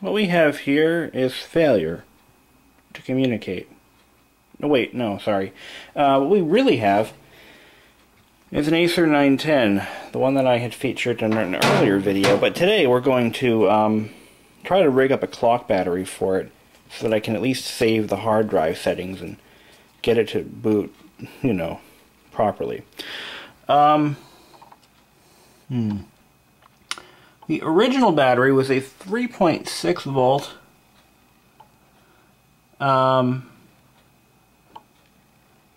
What we have here is failure to communicate. No, wait, no, sorry. Uh, what we really have is an Acer 910, the one that I had featured in an earlier video, but today we're going to um, try to rig up a clock battery for it so that I can at least save the hard drive settings and get it to boot, you know, properly. Um, hmm. The original battery was a 3.6 volt um,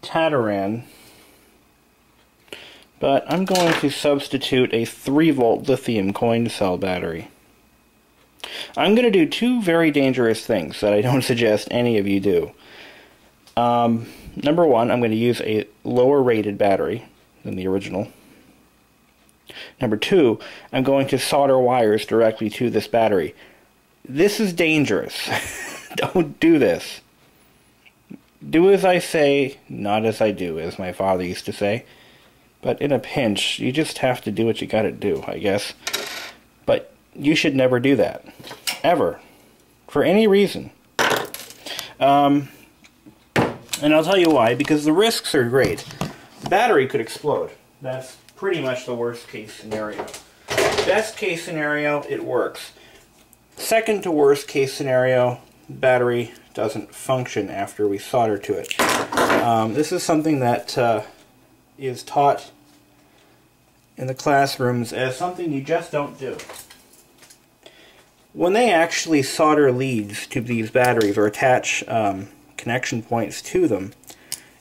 Tadiran but I'm going to substitute a 3 volt lithium coin cell battery. I'm going to do two very dangerous things that I don't suggest any of you do. Um, number one, I'm going to use a lower rated battery than the original. Number two, I'm going to solder wires directly to this battery. This is dangerous. don't do this. Do as I say, not as I do, as my father used to say. But in a pinch, you just have to do what you gotta do, I guess. But you should never do that. Ever. For any reason. Um, and I'll tell you why. Because the risks are great. The battery could explode. That's pretty much the worst case scenario. Best case scenario, it works. Second to worst case scenario, battery doesn't function after we solder to it. Um, this is something that uh, is taught in the classrooms as something you just don't do. When they actually solder leads to these batteries or attach um, connection points to them,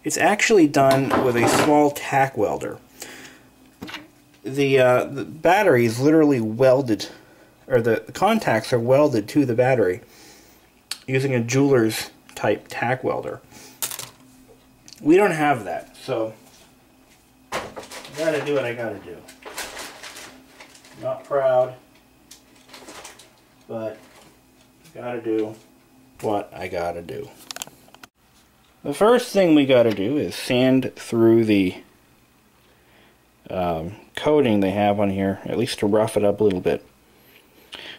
it's actually done with a small tack welder. The, uh, the battery is literally welded, or the, the contacts are welded to the battery using a jeweler's type tack welder. We don't have that, so I gotta do what I gotta do. Not proud, but gotta do what I gotta do. The first thing we gotta do is sand through the um, coating they have on here, at least to rough it up a little bit.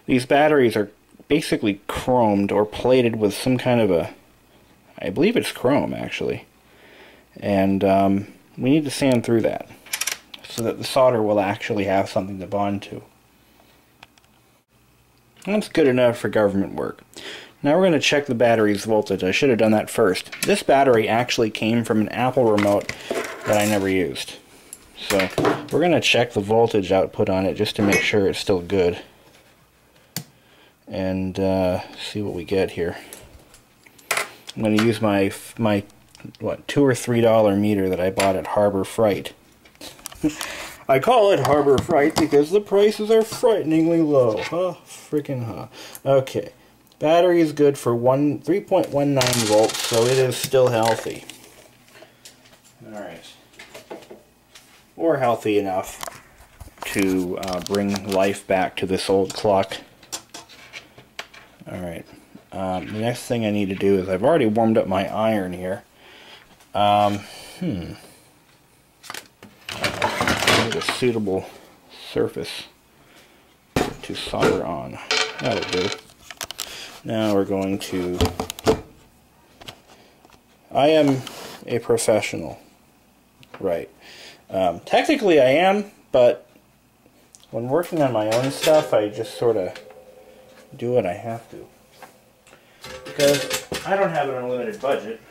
These batteries are basically chromed or plated with some kind of a, I believe it's chrome actually, and um, we need to sand through that so that the solder will actually have something to bond to. That's good enough for government work. Now we're going to check the battery's voltage. I should have done that first. This battery actually came from an Apple remote that I never used. So we're going to check the voltage output on it just to make sure it's still good. And uh, see what we get here. I'm going to use my my what two or three dollar meter that I bought at Harbor Freight. I call it Harbor Freight because the prices are frighteningly low. Huh? Freaking huh. Okay. Battery is good for one 3.19 volts, so it is still healthy. Alright. Or healthy enough to uh, bring life back to this old clock. Alright. Um, the next thing I need to do is I've already warmed up my iron here. Um, hmm a suitable surface to solder on. That'll do. Now we're going to... I am a professional. Right. Um, technically I am, but when working on my own stuff, I just sort of do what I have to. Because I don't have an unlimited budget.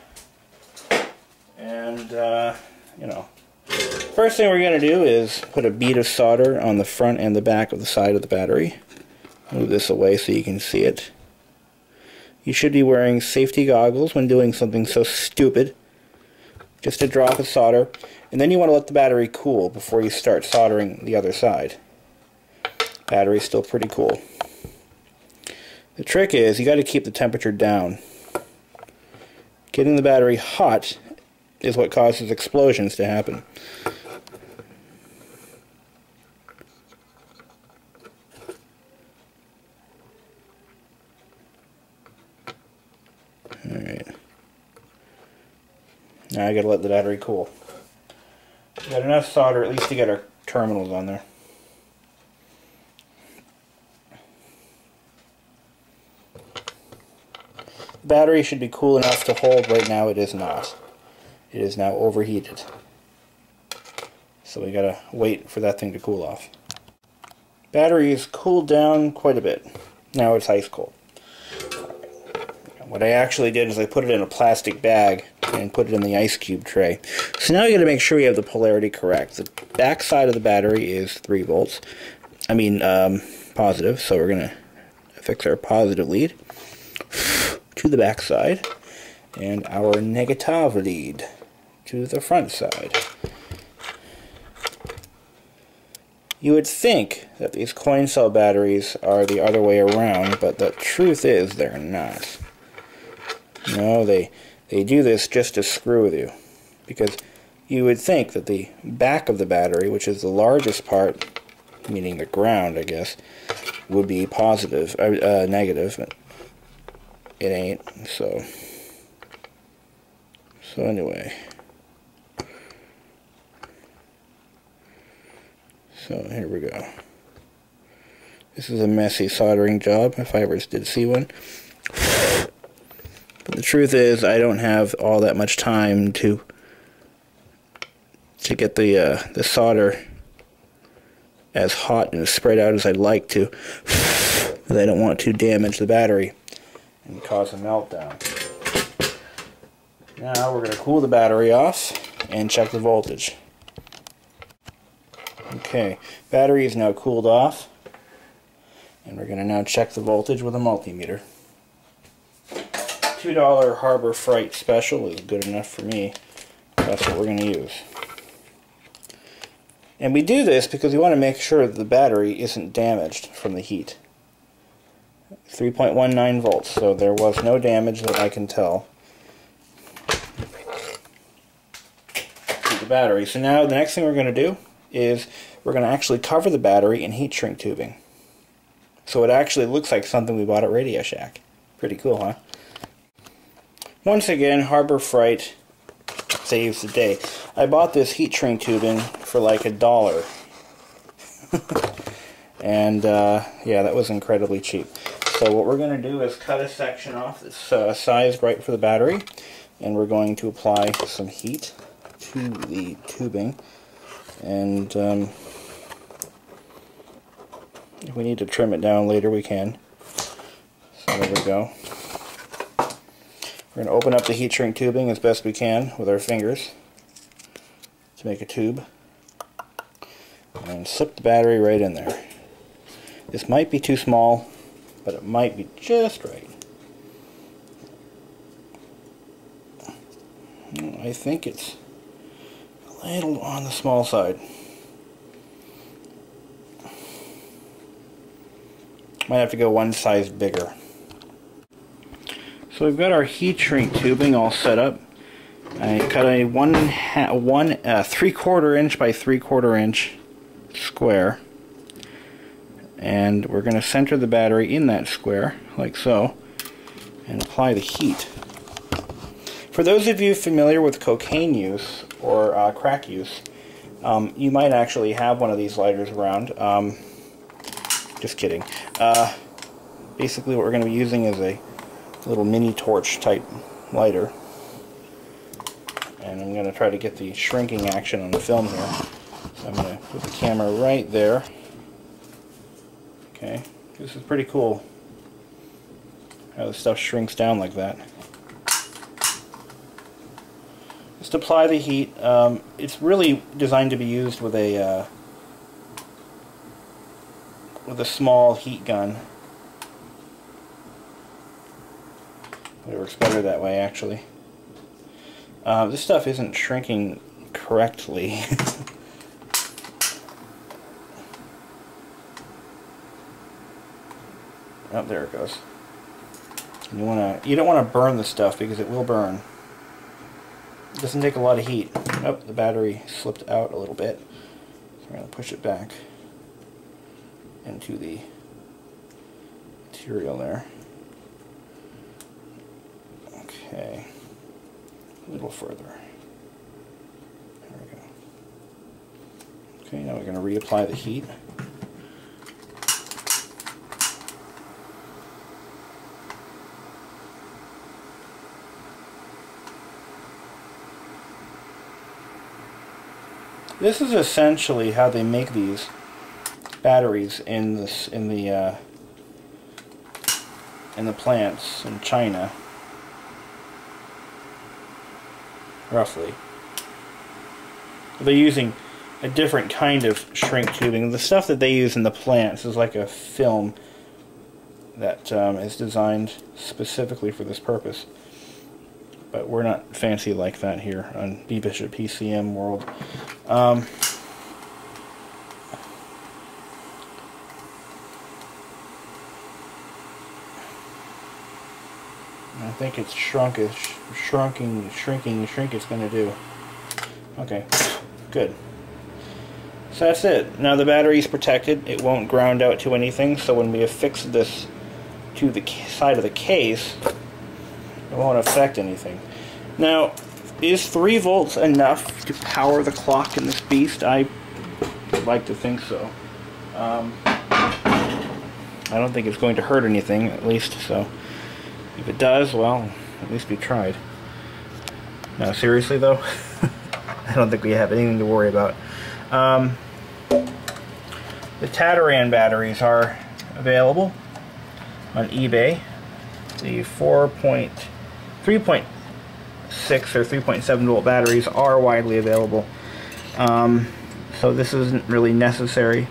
And, uh, you know, First thing we're going to do is put a bead of solder on the front and the back of the side of the battery. Move this away so you can see it. You should be wearing safety goggles when doing something so stupid. Just a drop of solder. And then you want to let the battery cool before you start soldering the other side. Battery's still pretty cool. The trick is you got to keep the temperature down. Getting the battery hot is what causes explosions to happen. Now I gotta let the battery cool. We got enough solder at least to get our terminals on there. The battery should be cool enough to hold. Right now it is not. It is now overheated. So we gotta wait for that thing to cool off. Battery is cooled down quite a bit. Now it's ice cold. What I actually did is I put it in a plastic bag and put it in the ice cube tray. So now you gotta make sure you have the polarity correct. The back side of the battery is 3 volts. I mean, um, positive, so we're gonna fix our positive lead to the back side and our negative lead to the front side. You would think that these coin cell batteries are the other way around, but the truth is they're not. No, they they do this just to screw with you. Because you would think that the back of the battery, which is the largest part, meaning the ground, I guess, would be positive, uh, uh, negative, but it ain't, so. So anyway. So here we go. This is a messy soldering job, if I ever did see one. Truth is, I don't have all that much time to to get the uh, the solder as hot and spread out as I'd like to. I don't want to damage the battery and cause a meltdown. Now we're going to cool the battery off and check the voltage. Okay, battery is now cooled off. And we're going to now check the voltage with a multimeter. $2 Harbor Freight Special is good enough for me. That's what we're going to use. And we do this because we want to make sure that the battery isn't damaged from the heat. 3.19 volts, so there was no damage that I can tell to the battery. So now the next thing we're going to do is we're going to actually cover the battery in heat shrink tubing. So it actually looks like something we bought at Radio Shack. Pretty cool, huh? Once again, Harbor Freight saves the day. I bought this heat shrink tubing for like a dollar. and uh, yeah, that was incredibly cheap. So what we're going to do is cut a section off that's uh, sized right for the battery. And we're going to apply some heat to the tubing. And um, if we need to trim it down later, we can. So there we go. We're going to open up the heat shrink tubing as best we can with our fingers to make a tube. And slip the battery right in there. This might be too small, but it might be just right. I think it's a little on the small side. Might have to go one size bigger. So we've got our heat shrink tubing all set up. I cut a one one uh, three quarter inch by three quarter inch square, and we're going to center the battery in that square like so, and apply the heat. For those of you familiar with cocaine use or uh, crack use, um, you might actually have one of these lighters around. Um, just kidding. Uh, basically what we're going to be using is a little mini torch type lighter. And I'm going to try to get the shrinking action on the film here. So I'm going to put the camera right there. Okay, this is pretty cool how the stuff shrinks down like that. Just apply the heat. Um, it's really designed to be used with a uh, with a small heat gun. It works better that way, actually. Uh, this stuff isn't shrinking correctly. oh, there it goes. You wanna, you don't want to burn the stuff because it will burn. It doesn't take a lot of heat. Oh, the battery slipped out a little bit. So I'm going to push it back into the material there. Okay, a little further. There we go. Okay, now we're going to reapply the heat. This is essentially how they make these batteries in this in the uh, in the plants in China. Roughly. They're using a different kind of shrink tubing. The stuff that they use in the plants is like a film that um, is designed specifically for this purpose. But we're not fancy like that here on B Bishop PCM World. Um, think it's shrunk, sh shrunking, shrinking, shrink it's going to do. Okay, good. So that's it. Now the battery is protected. It won't ground out to anything, so when we affix this to the side of the case, it won't affect anything. Now, is 3 volts enough to power the clock in this beast? I like to think so. Um, I don't think it's going to hurt anything, at least, so if it does, well, at least we tried. No, seriously though, I don't think we have anything to worry about. Um, the Tadiran batteries are available on eBay. The 4.3.6 or 3.7 volt batteries are widely available. Um, so this isn't really necessary.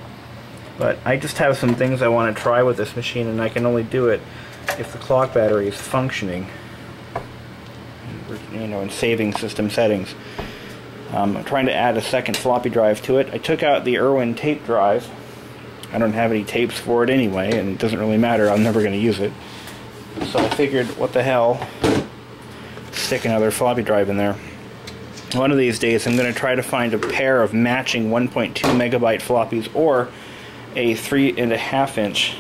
But I just have some things I want to try with this machine and I can only do it if the clock battery is functioning, you know, in saving system settings. Um, I'm trying to add a second floppy drive to it. I took out the Irwin tape drive. I don't have any tapes for it anyway, and it doesn't really matter. I'm never going to use it. So I figured, what the hell, stick another floppy drive in there. One of these days I'm going to try to find a pair of matching 1.2 megabyte floppies or a three and a half inch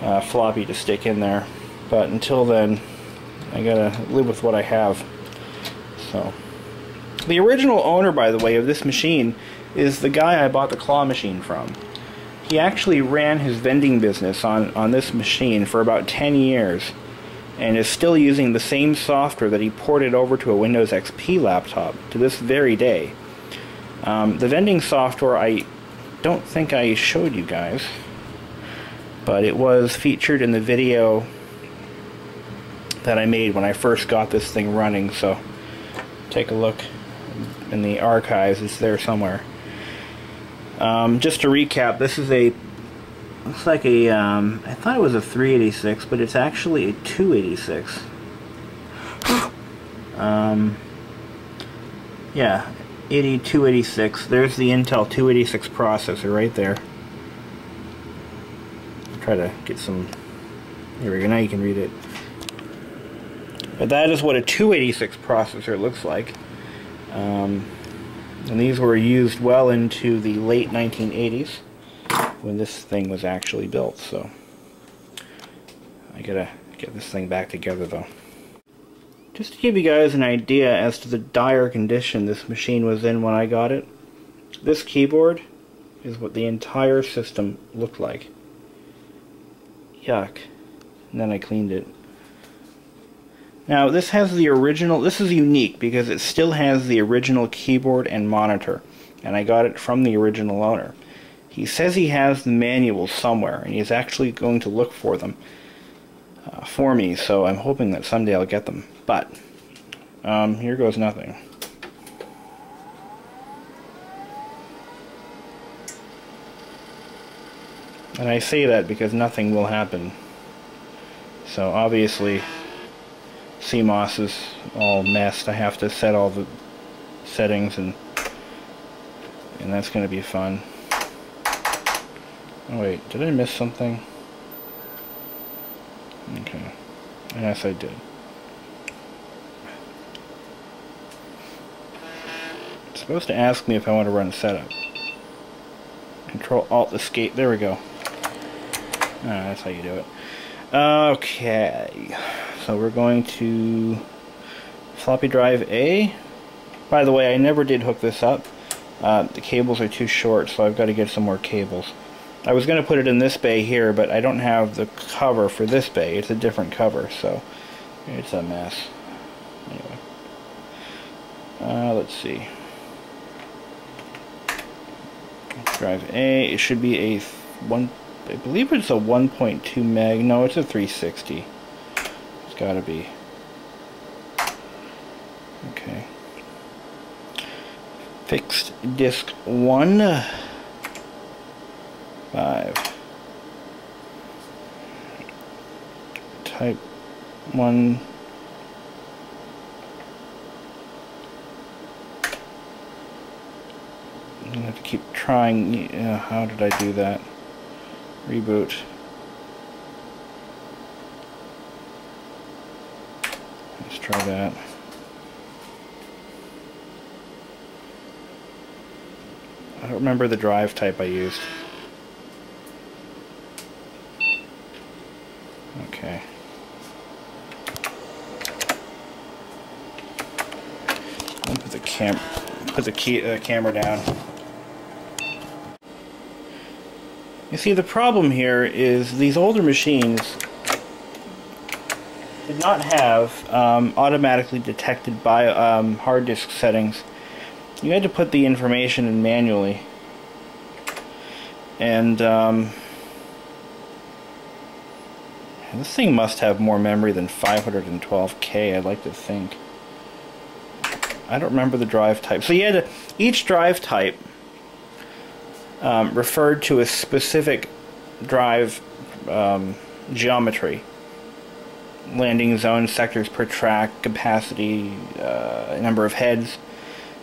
uh, floppy to stick in there. But until then, I gotta live with what I have. So, the original owner, by the way, of this machine is the guy I bought the claw machine from. He actually ran his vending business on, on this machine for about 10 years and is still using the same software that he ported over to a Windows XP laptop to this very day. Um, the vending software I don't think I showed you guys but it was featured in the video that I made when I first got this thing running so take a look in the archives it's there somewhere. Um, just to recap this is a looks like a um, I thought it was a 386 but it's actually a 286 um, yeah 8286 there's the Intel 286 processor right there try to get some here we go now you can read it. But that is what a 286 processor looks like. Um, and these were used well into the late 1980s when this thing was actually built so. I gotta get this thing back together though. Just to give you guys an idea as to the dire condition this machine was in when I got it this keyboard is what the entire system looked like Yuck. And then I cleaned it. Now, this has the original, this is unique because it still has the original keyboard and monitor. And I got it from the original owner. He says he has the manuals somewhere, and he's actually going to look for them uh, for me, so I'm hoping that someday I'll get them. But, um, here goes nothing. And I say that because nothing will happen. So obviously CMOS is all messed. I have to set all the settings and and that's going to be fun. Oh wait, did I miss something? Okay. Yes, I did. It's supposed to ask me if I want to run setup. Control Alt Escape. There we go. That's how you do it. Okay, so we're going to floppy drive A. By the way, I never did hook this up. Uh, the cables are too short, so I've got to get some more cables. I was going to put it in this bay here, but I don't have the cover for this bay. It's a different cover, so it's a mess. Anyway. Uh, let's see. Drive A, it should be a one, I believe it's a 1.2 meg. No, it's a 360. It's got to be. Okay. Fixed disk 1. 5. Type 1. I'm going to have to keep trying. Uh, how did I do that? Reboot. Let's try that. I don't remember the drive type I used. Okay. Put the cam put the key uh, camera down. You see the problem here is these older machines did not have um, automatically detected by um, hard disk settings you had to put the information in manually. And um, this thing must have more memory than 512k, I'd like to think. I don't remember the drive type. So you had to, each drive type um, referred to a specific drive um, geometry. Landing zone, sectors per track, capacity, uh, number of heads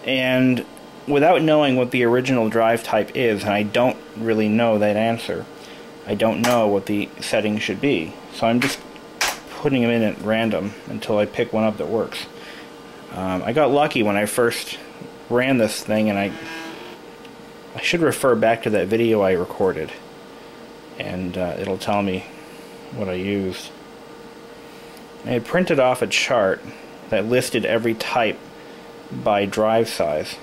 and without knowing what the original drive type is, and I don't really know that answer, I don't know what the setting should be. So I'm just putting them in at random until I pick one up that works. Um, I got lucky when I first ran this thing, and I I should refer back to that video I recorded, and uh, it'll tell me what I used. I had printed off a chart that listed every type by drive size.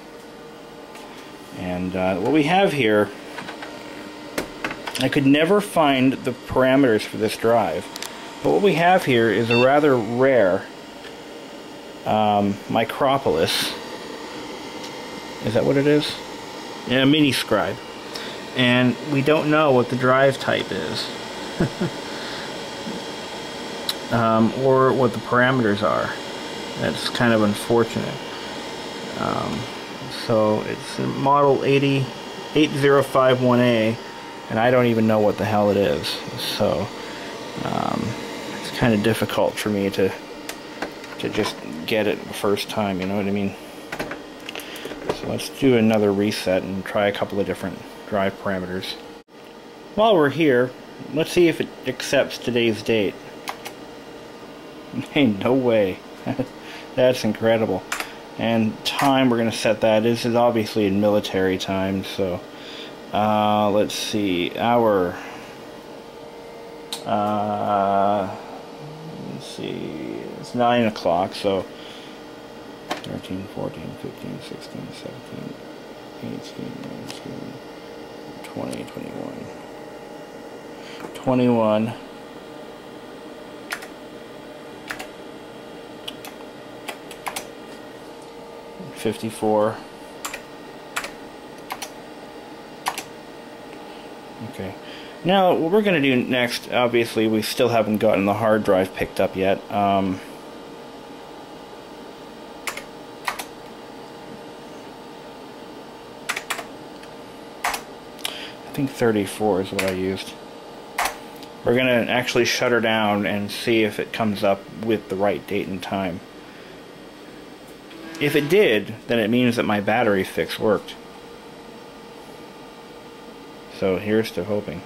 And uh, what we have here, I could never find the parameters for this drive. But what we have here is a rather rare um, Micropolis. Is that what it is? Yeah, MiniScribe. And we don't know what the drive type is. um, or what the parameters are. That's kind of unfortunate. Um, so it's a model 80, 8051A, and I don't even know what the hell it is. So um, it's kind of difficult for me to to just get it the first time. You know what I mean? Let's do another reset and try a couple of different drive parameters. While we're here, let's see if it accepts today's date. Hey, no way. That's incredible. And time, we're going to set that. This is obviously in military time, so uh, let's see. Hour. Uh, let's see. It's 9 o'clock, so 13, 14, 15, 16, 17, 18, 19, 20, 21. 21. 54. Okay. Now, what we're going to do next, obviously, we still haven't gotten the hard drive picked up yet. Um, I think 34 is what I used. We're going to actually shut her down and see if it comes up with the right date and time. If it did, then it means that my battery fix worked. So here's to hoping.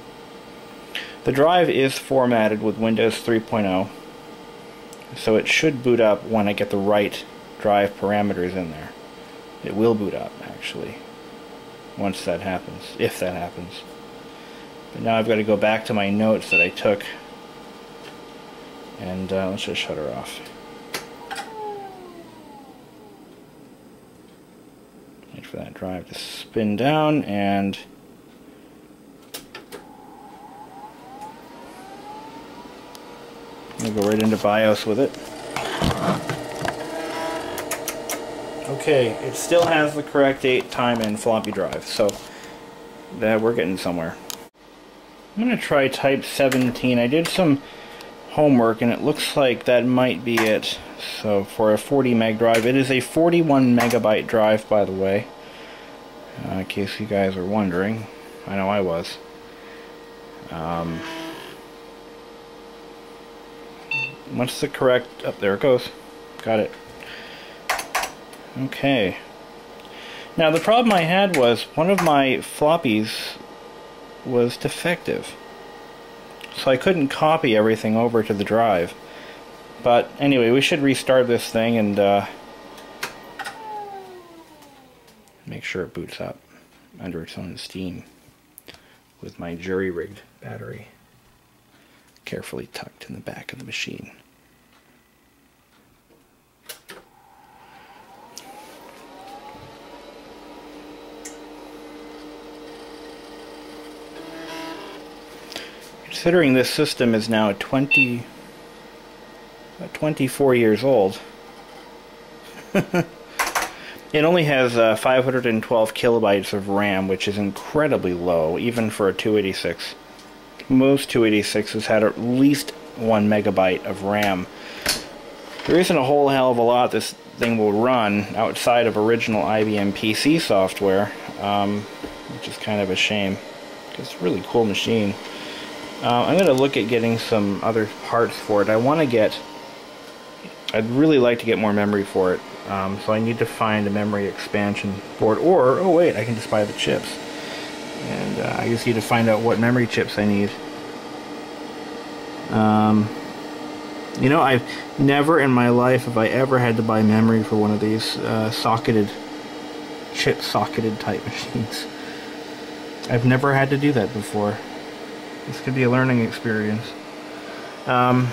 The drive is formatted with Windows 3.0, so it should boot up when I get the right drive parameters in there. It will boot up, actually, once that happens, if that happens. But now I've got to go back to my notes that I took, and uh, let's just shut her off. Wait for that drive to spin down and I'm gonna go right into BIOS with it. Okay, it still has the correct date, time, and floppy drive, so that we're getting somewhere. I'm gonna try type 17. I did some homework and it looks like that might be it. So for a 40 meg drive, it is a 41 megabyte drive by the way. Uh, in case you guys are wondering. I know I was. Um, what's the correct... Up oh, there it goes. Got it. Okay. Now the problem I had was one of my floppies was defective. So I couldn't copy everything over to the drive. But anyway, we should restart this thing and uh, make sure it boots up under its own steam with my jury-rigged battery carefully tucked in the back of the machine. Considering this system is now 20, 24 years old, it only has uh, 512 kilobytes of RAM, which is incredibly low, even for a 286. Most 286s had at least 1 megabyte of RAM. There isn't a whole hell of a lot this thing will run outside of original IBM PC software, um, which is kind of a shame. It's a really cool machine. Uh, I'm going to look at getting some other parts for it. I want to get... I'd really like to get more memory for it. Um, so I need to find a memory expansion board. Or, oh wait, I can just buy the chips. And uh, I just need to find out what memory chips I need. Um, you know, I've never in my life have I ever had to buy memory for one of these uh, socketed, chip socketed type machines. I've never had to do that before. This could be a learning experience. Um,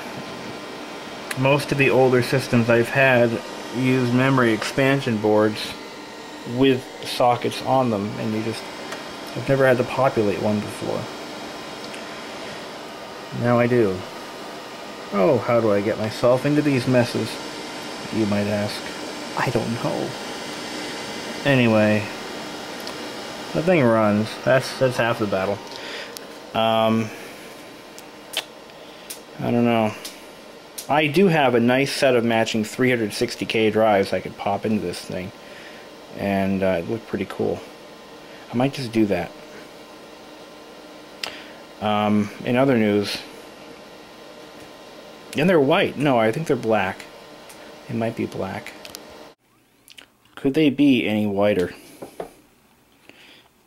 most of the older systems I've had use memory expansion boards with sockets on them and you just I've never had to populate one before. Now I do. Oh, how do I get myself into these messes? You might ask. I don't know. Anyway, the thing runs. That's that's half the battle. Um, I don't know. I do have a nice set of matching 360k drives I could pop into this thing. And uh, it looked pretty cool. I might just do that. Um, in other news, and they're white. No, I think they're black. It might be black. Could they be any whiter?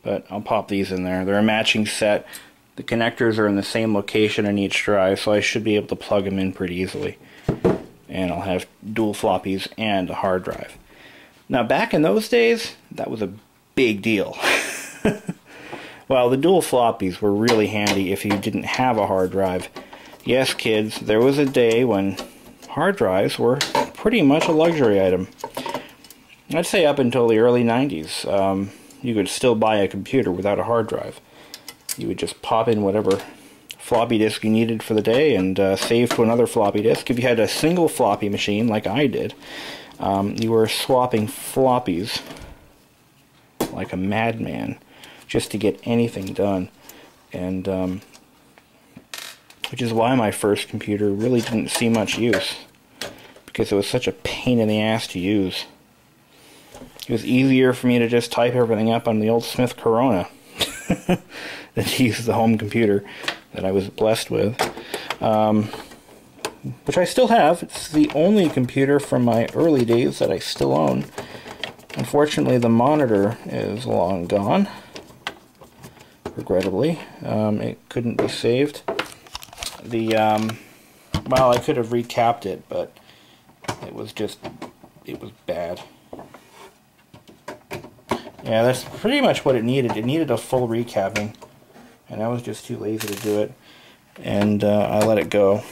But I'll pop these in there. They're a matching set. The connectors are in the same location in each drive, so I should be able to plug them in pretty easily. And I'll have dual floppies and a hard drive. Now, back in those days, that was a big deal. well, the dual floppies were really handy if you didn't have a hard drive. Yes, kids, there was a day when hard drives were pretty much a luxury item. I'd say up until the early 90s, um, you could still buy a computer without a hard drive you would just pop in whatever floppy disk you needed for the day and uh, save to another floppy disk. If you had a single floppy machine, like I did, um, you were swapping floppies like a madman just to get anything done. And, um, which is why my first computer really didn't see much use, because it was such a pain in the ass to use. It was easier for me to just type everything up on the old Smith Corona. that use the home computer that I was blessed with, um, which I still have. It's the only computer from my early days that I still own. Unfortunately, the monitor is long gone, regrettably. Um, it couldn't be saved. The, um, well, I could have recapped it, but it was just, it was bad. Yeah, that's pretty much what it needed. It needed a full recapping and I was just too lazy to do it and uh, I let it go.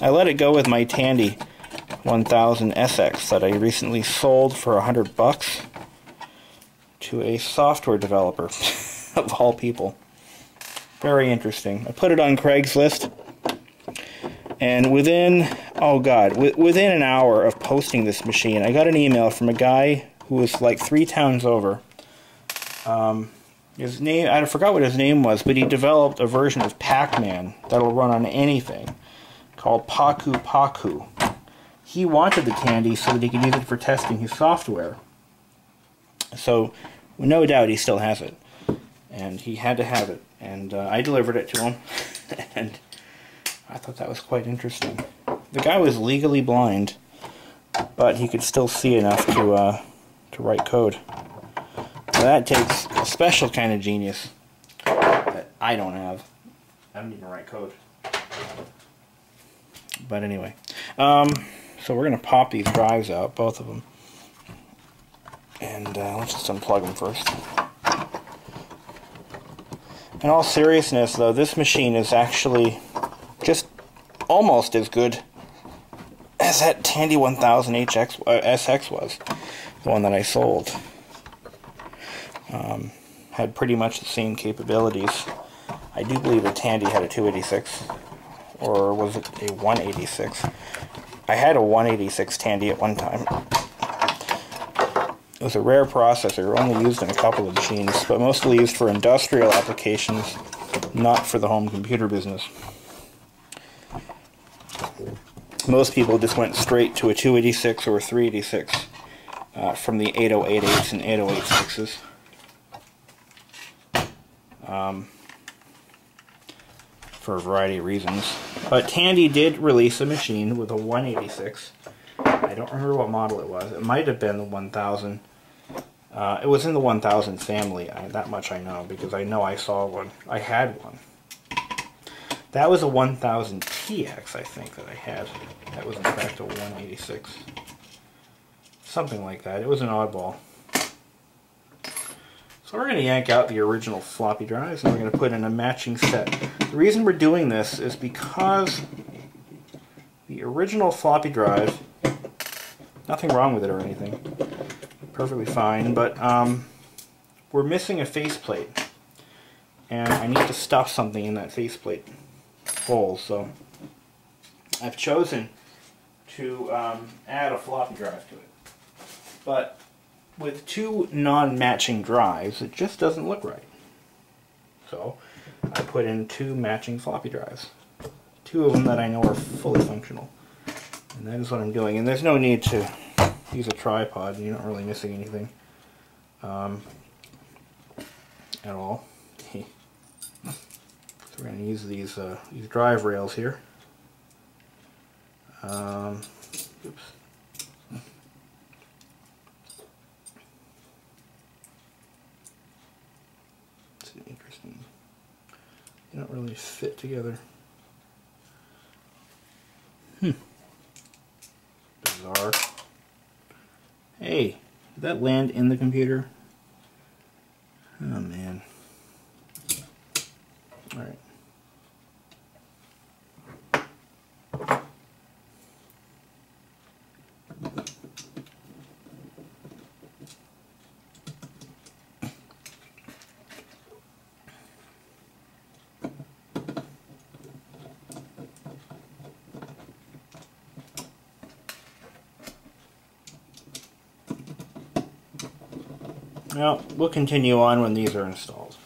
I let it go with my Tandy 1000 SX that I recently sold for a hundred bucks to a software developer, of all people. Very interesting. I put it on Craigslist, and within, oh god, within an hour of posting this machine, I got an email from a guy who was like three towns over. Um, his name, I forgot what his name was, but he developed a version of Pac-Man that'll run on anything called Paku Paku. He wanted the Tandy so that he could use it for testing his software. So, no doubt he still has it. And he had to have it. And uh, I delivered it to him. and I thought that was quite interesting. The guy was legally blind, but he could still see enough to, uh, to write code. That takes a special kind of genius that I don't have. I don't even write code. But anyway. Um, so we're going to pop these drives out, both of them. And uh, let's just unplug them first. In all seriousness, though, this machine is actually just almost as good as that Tandy 1000 HX, uh, SX was, the one that I sold. Um, had pretty much the same capabilities. I do believe the Tandy had a 286, or was it a 186? I had a 186 Tandy at one time. It was a rare processor, only used in a couple of machines, but mostly used for industrial applications, not for the home computer business. Most people just went straight to a 286 or a 386 uh, from the 8088s and 8086s. Um, for a variety of reasons. But Tandy did release a machine with a 186. I don't remember what model it was. It might have been the 1000. Uh, it was in the 1000 family, I, that much I know, because I know I saw one. I had one. That was a 1000 TX, I think, that I had. That was in fact a 186. Something like that. It was an oddball. So we're going to yank out the original floppy drives and we're going to put in a matching set. The reason we're doing this is because the original floppy drive, nothing wrong with it or anything, perfectly fine, but um, we're missing a faceplate. And I need to stuff something in that faceplate hole, so I've chosen to um, add a floppy drive to it. But with two non-matching drives, it just doesn't look right. So I put in two matching floppy drives. Two of them that I know are fully functional. And that is what I'm doing. And there's no need to use a tripod. You're not really missing anything um, at all. so we're going to use these, uh, these drive rails here. Um, oops. interesting. They don't really fit together. Hmm. Bizarre. Hey, did that land in the computer? Oh man. Alright. Well, we'll continue on when these are installed.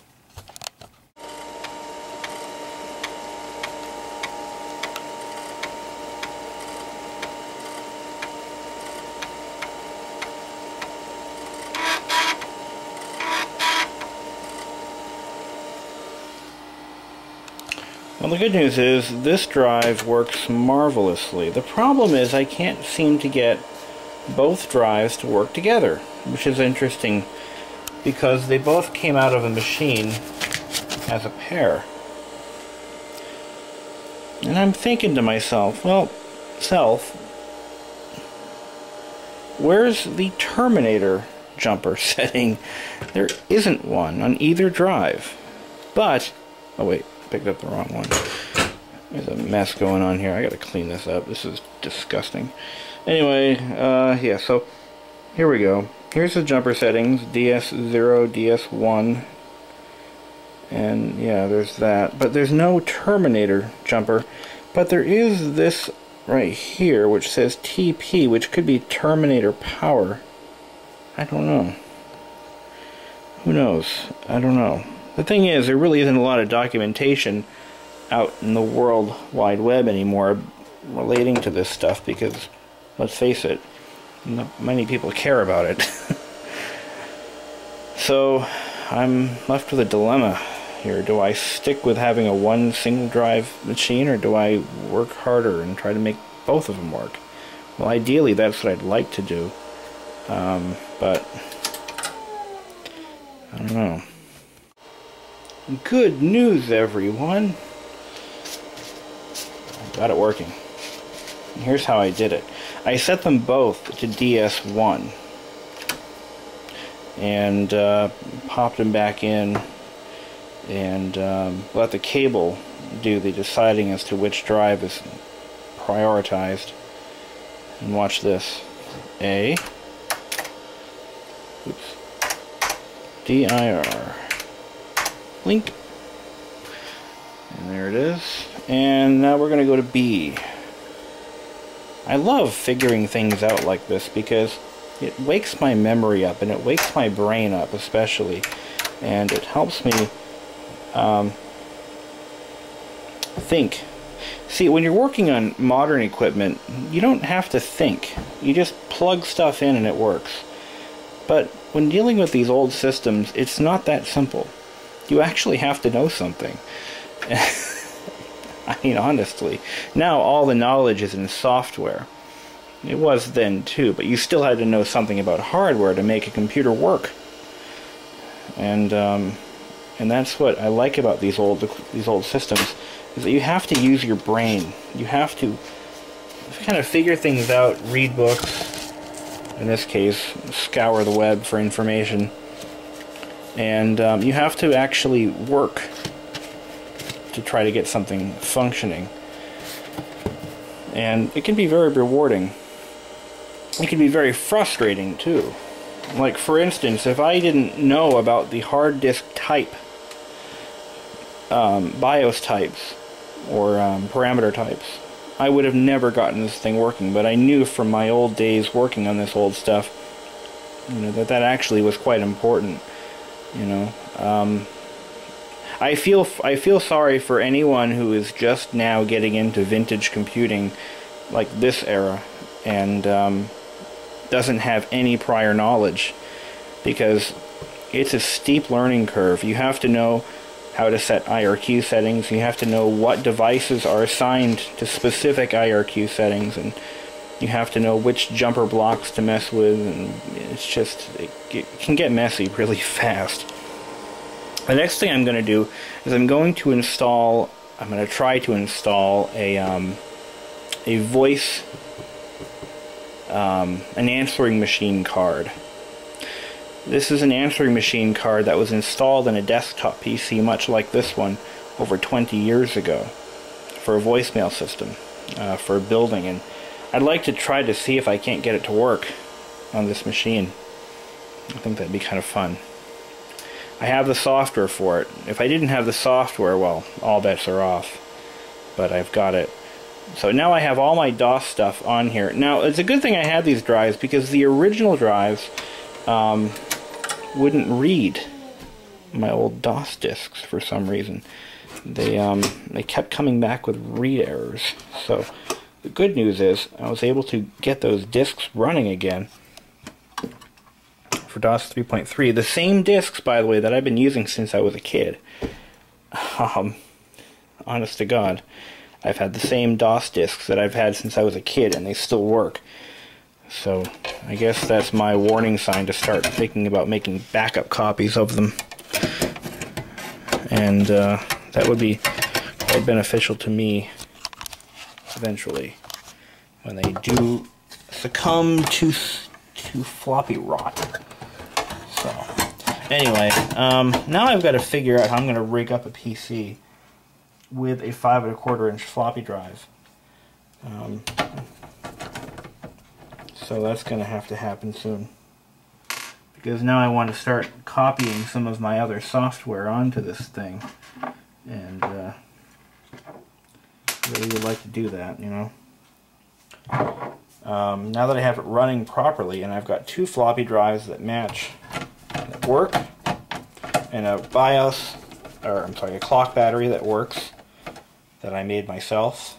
Well, the good news is this drive works marvelously. The problem is I can't seem to get both drives to work together, which is interesting because they both came out of a machine as a pair. And I'm thinking to myself, well, self, where's the Terminator jumper setting? There isn't one on either drive. But, oh wait, picked up the wrong one. There's a mess going on here. I gotta clean this up. This is disgusting. Anyway, uh, yeah, so here we go. Here's the jumper settings, DS0, DS1, and yeah, there's that. But there's no Terminator jumper, but there is this right here, which says TP, which could be Terminator Power. I don't know. Who knows? I don't know. The thing is, there really isn't a lot of documentation out in the World Wide Web anymore relating to this stuff because, let's face it, not many people care about it. so, I'm left with a dilemma here. Do I stick with having a one single drive machine or do I work harder and try to make both of them work? Well, ideally, that's what I'd like to do. Um, but, I don't know. Good news, everyone! I got it working. Here's how I did it. I set them both to DS1 and uh, popped them back in and um, let the cable do the deciding as to which drive is prioritized. And watch this. A. Oops. DIR. Link. And there it is. And now we're going to go to B. I love figuring things out like this because it wakes my memory up and it wakes my brain up especially. And it helps me um, think. See, when you're working on modern equipment, you don't have to think. You just plug stuff in and it works. But when dealing with these old systems, it's not that simple. You actually have to know something. I mean, honestly. Now all the knowledge is in software. It was then too, but you still had to know something about hardware to make a computer work. And um, and that's what I like about these old these old systems is that you have to use your brain. You have to kind of figure things out, read books, in this case, scour the web for information, and um, you have to actually work to try to get something functioning. And it can be very rewarding. It can be very frustrating too. Like for instance, if I didn't know about the hard disk type um, BIOS types or um, parameter types, I would have never gotten this thing working. But I knew from my old days working on this old stuff, you know, that that actually was quite important. You know, um, I feel I feel sorry for anyone who is just now getting into vintage computing, like this era, and um, doesn't have any prior knowledge, because it's a steep learning curve. You have to know how to set IRQ settings. You have to know what devices are assigned to specific IRQ settings, and you have to know which jumper blocks to mess with, and it's just, it, it can get messy really fast. The next thing I'm going to do is I'm going to install, I'm going to try to install a, um, a voice, um, an answering machine card. This is an answering machine card that was installed in a desktop PC much like this one over 20 years ago for a voicemail system uh, for a building and I'd like to try to see if I can't get it to work on this machine. I think that'd be kind of fun. I have the software for it. If I didn't have the software, well, all bets are off. But I've got it. So now I have all my DOS stuff on here. Now, it's a good thing I had these drives because the original drives um, wouldn't read my old DOS disks for some reason. They um, they kept coming back with read errors. So the good news is I was able to get those disks running again for DOS 3.3. The same disks, by the way, that I've been using since I was a kid. Um, honest to God, I've had the same DOS disks that I've had since I was a kid, and they still work. So I guess that's my warning sign to start thinking about making backup copies of them. And uh, that would be quite beneficial to me eventually when they do succumb to, to floppy rot. So anyway, um, now I've got to figure out how I'm going to rig up a PC with a five and a quarter inch floppy drive. Um, so that's going to have to happen soon. because now I want to start copying some of my other software onto this thing. And uh, really would like to do that, you know. Um, now that I have it running properly and I've got two floppy drives that match that work and a BIOS, or I'm sorry, a clock battery that works that I made myself.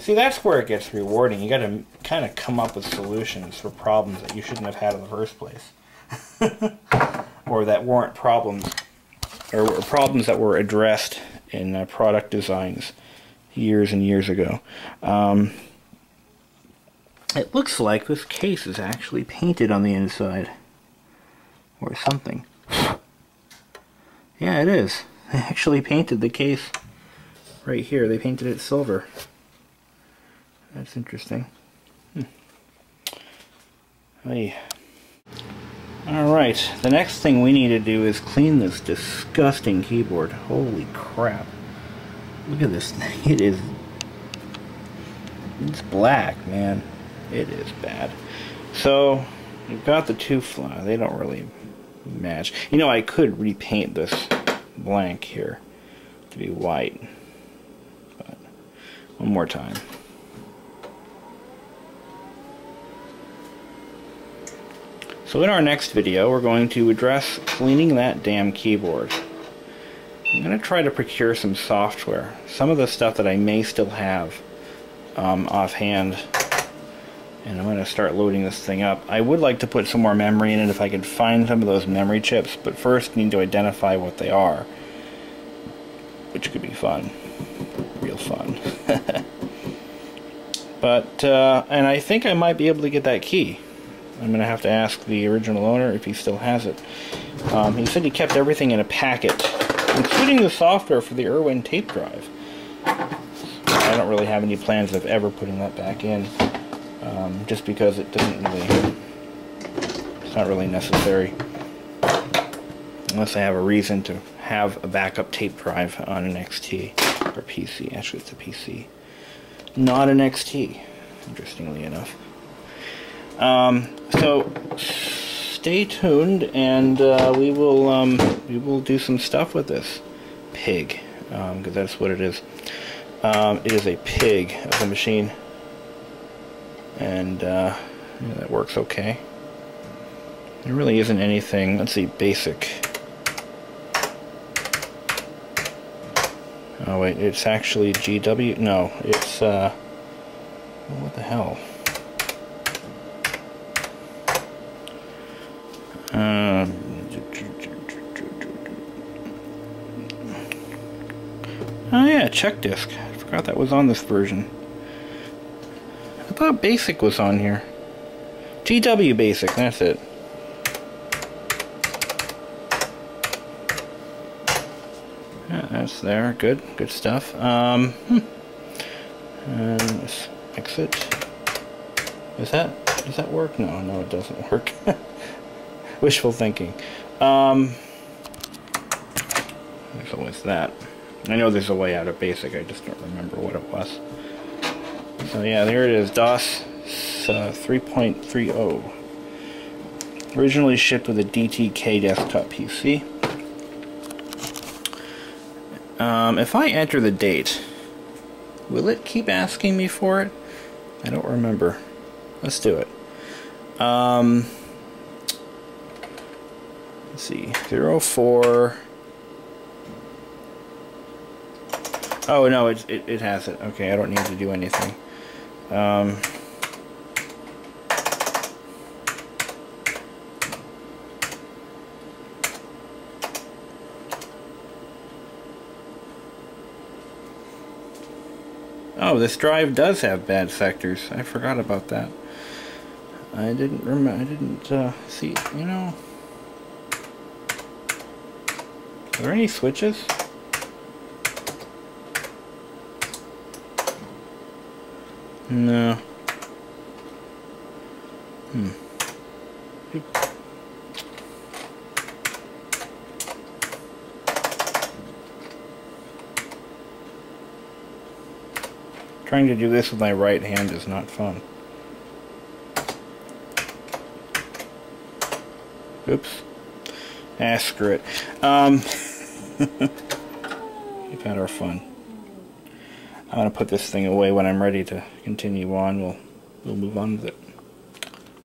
See, that's where it gets rewarding. You got to kind of come up with solutions for problems that you shouldn't have had in the first place. or that weren't problems, or problems that were addressed in uh, product designs years and years ago. Um, it looks like this case is actually painted on the inside. Or something. yeah, it is. They actually painted the case right here. They painted it silver. That's interesting. Hmm. Hey. Alright, the next thing we need to do is clean this disgusting keyboard. Holy crap. Look at this thing. It is... It's black, man. It is bad. So, you've got the two fly. They don't really match. You know, I could repaint this blank here to be white. But, one more time. So in our next video, we're going to address cleaning that damn keyboard. I'm going to try to procure some software. Some of the stuff that I may still have um, offhand. And I'm going to start loading this thing up. I would like to put some more memory in it if I could find some of those memory chips, but first need to identify what they are. Which could be fun. Real fun. but, uh, and I think I might be able to get that key. I'm going to have to ask the original owner if he still has it. Um, he said he kept everything in a packet including the software for the Irwin tape drive. I don't really have any plans of ever putting that back in, um, just because it doesn't really, it's not really necessary, unless I have a reason to have a backup tape drive on an XT, or PC, actually it's a PC, not an XT, interestingly enough. Um, so, stay tuned, and uh, we will um, we will do some stuff with this pig, because um, that's what it is. Um, it is a pig of a machine, and uh, yeah, that works okay. There really isn't anything. Let's see, basic. Oh wait, it's actually GW. No, it's uh, what the hell? Uh, oh yeah, check disk. I forgot that was on this version. I thought basic was on here. GW basic, that's it. Yeah, that's there. Good, good stuff. Um, hmm. And let's exit. Is that, does that work? No, no, it doesn't work. wishful thinking. Um, there's always that. I know there's a way out of BASIC, I just don't remember what it was. So yeah, there it is, DOS uh, 3.30. Originally shipped with a DTK desktop PC. Um, if I enter the date, will it keep asking me for it? I don't remember. Let's do it. Um, Let's see, zero four. Oh no, it, it, it has it. Okay, I don't need to do anything. Um, Oh, this drive does have bad sectors. I forgot about that. I didn't remember. I didn't uh, see. You know. Are there any switches? No. Hmm. Trying to do this with my right hand is not fun. Oops. Ah, screw it. Um, we've had our fun. I'm going to put this thing away when I'm ready to continue on. We'll, we'll move on with it.